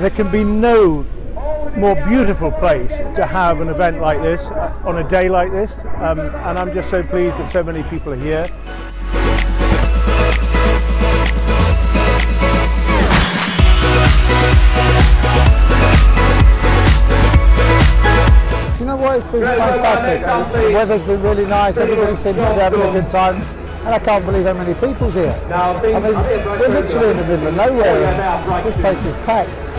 There can be no more beautiful place to have an event like this uh, on a day like this um, and I'm just so pleased that so many people are here. You know what? It's been fantastic. The weather's been really nice. Everybody seems to be having a good time. And I can't believe how many people's here. I mean, we're literally in the middle of nowhere. This place is packed.